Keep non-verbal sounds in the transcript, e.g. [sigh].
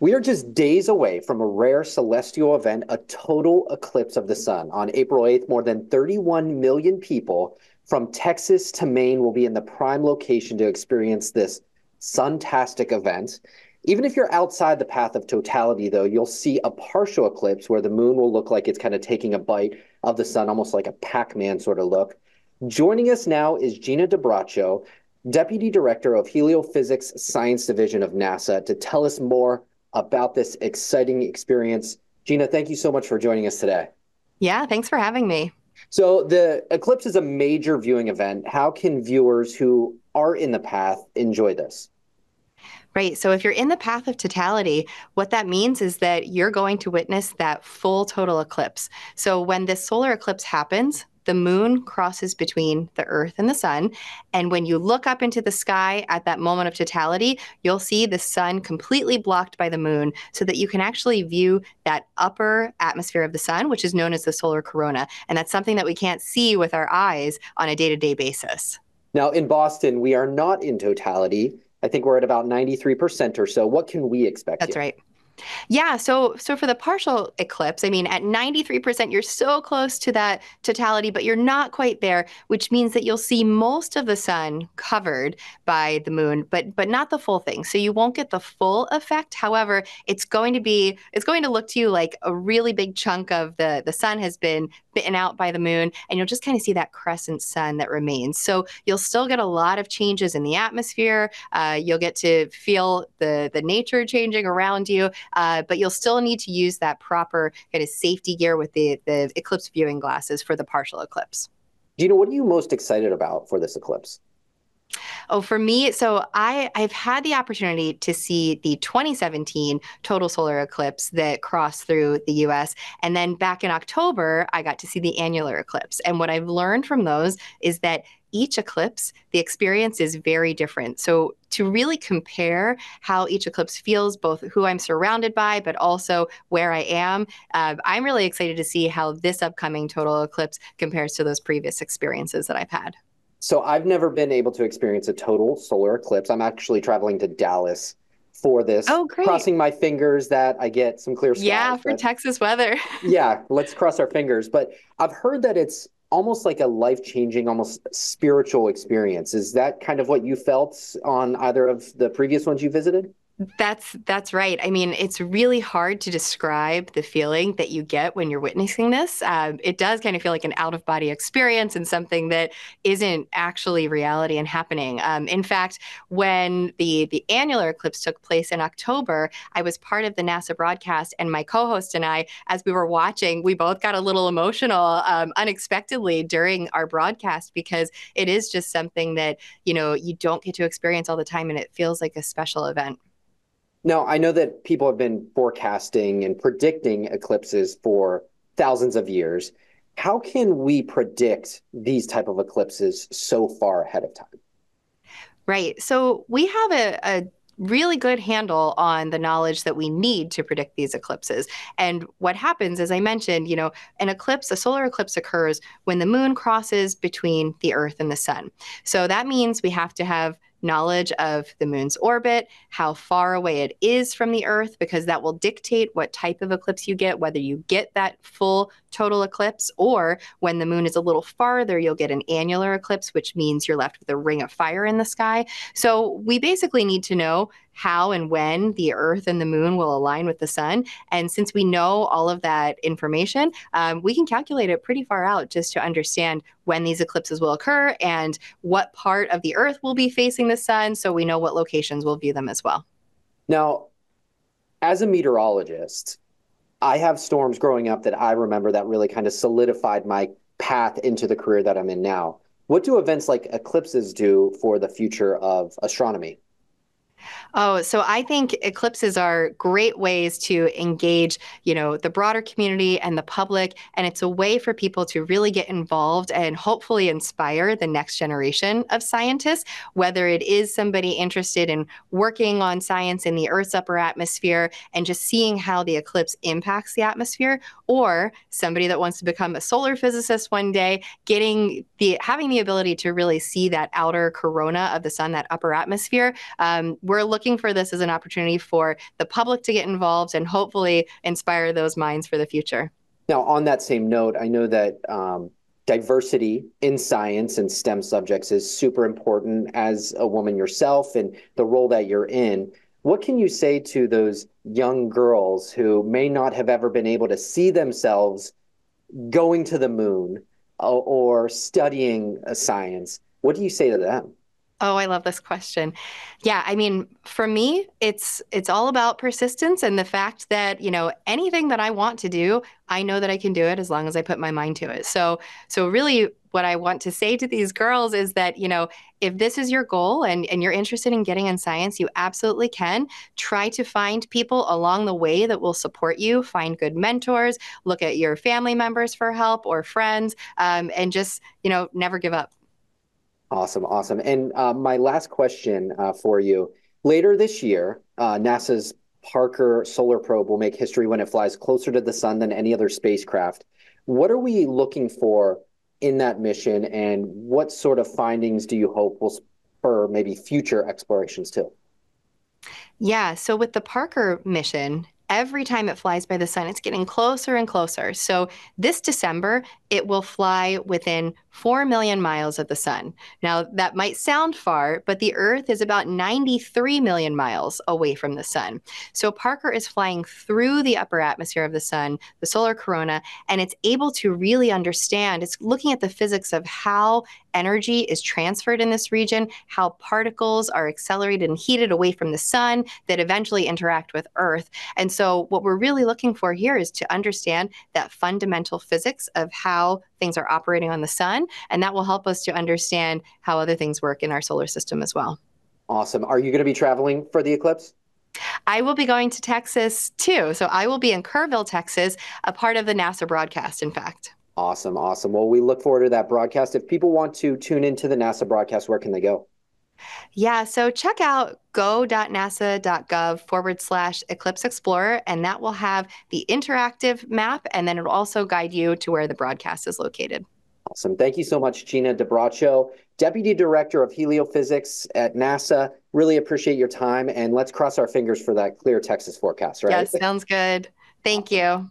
We are just days away from a rare celestial event, a total eclipse of the sun. On April 8th, more than 31 million people from Texas to Maine will be in the prime location to experience this suntastic event. Even if you're outside the path of totality, though, you'll see a partial eclipse where the moon will look like it's kind of taking a bite of the sun, almost like a Pac Man sort of look. Joining us now is Gina DiBraccio, Deputy Director of Heliophysics Science Division of NASA, to tell us more about this exciting experience. Gina, thank you so much for joining us today. Yeah, thanks for having me. So, the eclipse is a major viewing event. How can viewers who are in the path enjoy this? Right. So if you're in the path of totality, what that means is that you're going to witness that full total eclipse. So when this solar eclipse happens, the moon crosses between the earth and the sun. And when you look up into the sky at that moment of totality, you'll see the sun completely blocked by the moon so that you can actually view that upper atmosphere of the sun, which is known as the solar corona. And that's something that we can't see with our eyes on a day to day basis. Now, in Boston, we are not in totality. I think we're at about 93% or so. What can we expect? That's here? right. Yeah, so so for the partial eclipse, I mean, at 93%, you're so close to that totality, but you're not quite there, which means that you'll see most of the sun covered by the moon, but but not the full thing. So you won't get the full effect. However, it's going to be it's going to look to you like a really big chunk of the the sun has been bitten out by the moon, and you'll just kind of see that crescent sun that remains. So you'll still get a lot of changes in the atmosphere. Uh, you'll get to feel the the nature changing around you uh, but you'll still need to use that proper kind of safety gear with the, the eclipse viewing glasses for the partial eclipse. Gina, what are you most excited about for this eclipse? Oh, for me, so I I've had the opportunity to see the 2017 total solar eclipse that crossed through the US and then back in October I got to see the annular eclipse. And what I've learned from those is that each eclipse, the experience is very different. So, to really compare how each eclipse feels, both who I'm surrounded by, but also where I am, uh, I'm really excited to see how this upcoming total eclipse compares to those previous experiences that I've had. So, I've never been able to experience a total solar eclipse. I'm actually traveling to Dallas for this. Oh, great. Crossing my fingers that I get some clear skies. Yeah, for Texas weather. [laughs] yeah, let's cross our fingers. But I've heard that it's almost like a life changing, almost spiritual experience. Is that kind of what you felt on either of the previous ones you visited? That's that's right. I mean, it's really hard to describe the feeling that you get when you're witnessing this. Um, it does kind of feel like an out of body experience and something that isn't actually reality and happening. Um, in fact, when the the annular eclipse took place in October, I was part of the NASA broadcast, and my co-host and I, as we were watching, we both got a little emotional um, unexpectedly during our broadcast because it is just something that you know you don't get to experience all the time, and it feels like a special event. Now, I know that people have been forecasting and predicting eclipses for thousands of years. How can we predict these type of eclipses so far ahead of time? Right. So we have a, a really good handle on the knowledge that we need to predict these eclipses. And what happens, as I mentioned, you know, an eclipse, a solar eclipse occurs when the moon crosses between the Earth and the sun. So that means we have to have knowledge of the moon's orbit, how far away it is from the Earth, because that will dictate what type of eclipse you get, whether you get that full total eclipse, or when the moon is a little farther, you'll get an annular eclipse, which means you're left with a ring of fire in the sky. So we basically need to know how and when the Earth and the moon will align with the sun. And since we know all of that information, um, we can calculate it pretty far out just to understand when these eclipses will occur and what part of the Earth will be facing the sun so we know what locations will view them as well. Now, as a meteorologist, I have storms growing up that I remember that really kind of solidified my path into the career that I'm in now. What do events like eclipses do for the future of astronomy? Oh, so I think eclipses are great ways to engage, you know, the broader community and the public, and it's a way for people to really get involved and hopefully inspire the next generation of scientists, whether it is somebody interested in working on science in the Earth's upper atmosphere and just seeing how the eclipse impacts the atmosphere, or somebody that wants to become a solar physicist one day, getting the having the ability to really see that outer corona of the sun, that upper atmosphere. Um, we're looking for this as an opportunity for the public to get involved and hopefully inspire those minds for the future. Now, on that same note, I know that um, diversity in science and STEM subjects is super important as a woman yourself and the role that you're in. What can you say to those young girls who may not have ever been able to see themselves going to the moon uh, or studying science? What do you say to them? Oh, I love this question. Yeah, I mean, for me, it's it's all about persistence and the fact that, you know, anything that I want to do, I know that I can do it as long as I put my mind to it. So, so really what I want to say to these girls is that, you know, if this is your goal and, and you're interested in getting in science, you absolutely can. Try to find people along the way that will support you, find good mentors, look at your family members for help or friends, um, and just, you know, never give up. Awesome, awesome. And uh, my last question uh, for you later this year, uh, NASA's Parker Solar Probe will make history when it flies closer to the sun than any other spacecraft. What are we looking for in that mission, and what sort of findings do you hope will spur maybe future explorations too? Yeah, so with the Parker mission, every time it flies by the sun, it's getting closer and closer. So this December, it will fly within 4 million miles of the sun. Now, that might sound far, but the Earth is about 93 million miles away from the sun. So Parker is flying through the upper atmosphere of the sun, the solar corona, and it's able to really understand, it's looking at the physics of how energy is transferred in this region, how particles are accelerated and heated away from the sun that eventually interact with Earth. And so, what we're really looking for here is to understand that fundamental physics of how things are operating on the sun. And that will help us to understand how other things work in our solar system as well. Awesome. Are you going to be traveling for the eclipse? I will be going to Texas too. So I will be in Kerrville, Texas, a part of the NASA broadcast, in fact. Awesome. Awesome. Well, we look forward to that broadcast. If people want to tune into the NASA broadcast, where can they go? Yeah, so check out go.nasa.gov forward slash Eclipse Explorer, and that will have the interactive map, and then it'll also guide you to where the broadcast is located. Awesome. Thank you so much, Gina DiBraccio, Deputy Director of Heliophysics at NASA. Really appreciate your time, and let's cross our fingers for that clear Texas forecast, right? Yes, sounds good. Thank you.